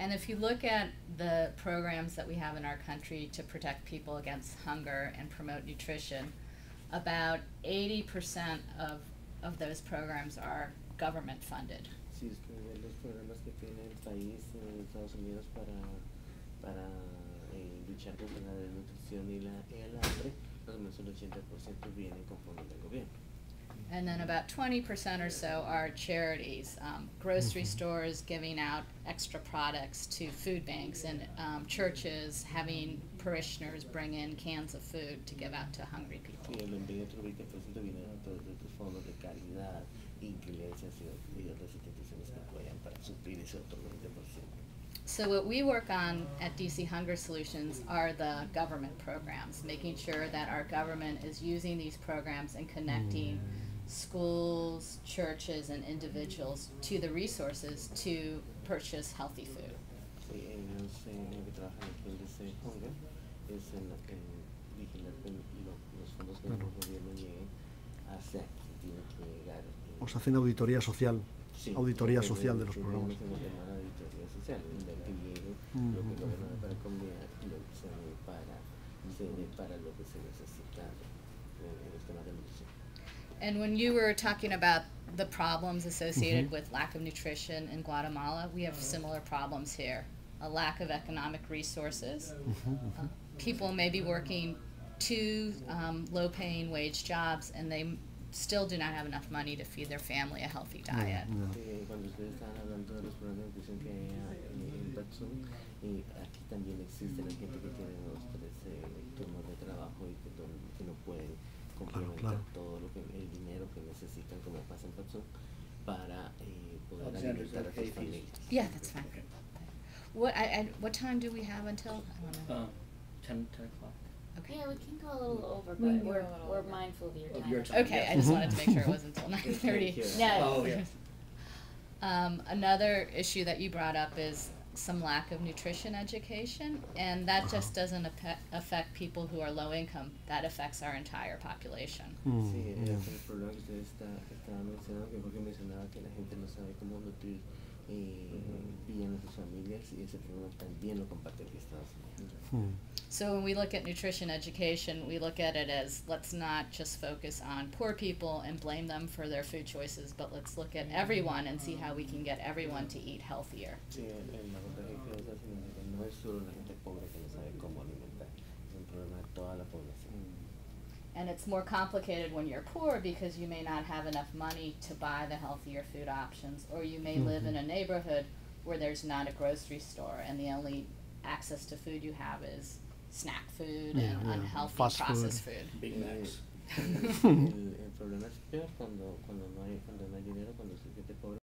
And if you look at the programs that we have in our country to protect people against hunger and promote nutrition, about 80% of, of those programs are government funded. Programas que tiene el país en Estados Unidos para, para eh, luchar contra la desnutrición y, la, y el hambre, más o menos el 80% vienen con fondos del gobierno. And then about 20% or so are charities, um, grocery stores giving out extra products to food banks, and um, churches having parishioners bring in cans of food to give out to hungry people. Y el envío otro 20% viene a fondos de caridad, iglesias y, y otras instituciones que apoyan para suplir ese otro 20%. So what we work on at DC Hunger Solutions are the government programs, making sure that our government is using these programs and connecting schools, churches, and individuals to the resources to purchase healthy food. Sí, ellos lo que trabajan aquí en DC Hunger es en, en vigilar que lo- los fondos que Claro. el gobierno lleguen hacia que tienen que llegar. Os hacen auditoría social. Sí, auditoría social de los programas. tenemos un tema de auditoría social, en el que llegue lo que el gobierno da para lo que se dé para, se dé para lo que se necesita eh, en los temas de nutrición. And when you were talking about the problems associated mm-hmm. with lack of nutrition in Guatemala, we have similar problems here. A lack of economic resources. Mm-hmm. Uh, people may be working two um, low paying wage jobs and they still do not have enough money to feed their family a healthy diet. Ya. Cuando ustedes estaban hablando de los programas de nutrición que hay en, en Patzún, eh, aquí también existen hay gente que tiene dos, tres eh, turnos de trabajo y que, don- que no pueden complementar claro. Todo lo que, el dinero que necesitan, como pasa en Patzún, para eh, poder Alexander, alimentar a sus okay? familias. Yeah, that's fine. What, I, I, what time do we have until? I wanna- Uh, ten, ten o'clock. okay. Yeah, we can go a little over, We can but we're, a little we're over. mindful of your Of time. your time. Okay, I just wanted to make sure it wasn't until nine thirty. Thank you. Yeah. Oh, yeah. Um, another issue that you brought up is some lack of nutrition education, and that just doesn't affect people who are low income. That affects our entire population. Mm, Sí, ya. es el problema que usted está, estaba mencionando, que porque mencionaba que la gente no sabe cómo nutrir eh, bien a sus familias y ese problema también lo comparte aquí Estados Unidos. Mm. So when we look at nutrition education, we look at it as let's not just focus on poor people and blame them for their food choices, but let's look at everyone and see how we can get everyone to eat healthier. Sí, el, el abordaje que ustedes hacen es que no es solo la gente pobre que no sabe cómo alimentar, es un problema de toda la población. And it's more complicated when you're poor because you may not have enough money to buy the healthier food options, or you may live in mm-hmm. a neighborhood where there's not a grocery store and the only access to food you have is snack food Yeah, and yeah, unhealthy fast food. processed food. Big Macs. el, el problema es peor cuando, cuando, no hay, cuando no hay dinero, cuando se siente pobre.